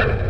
Okay.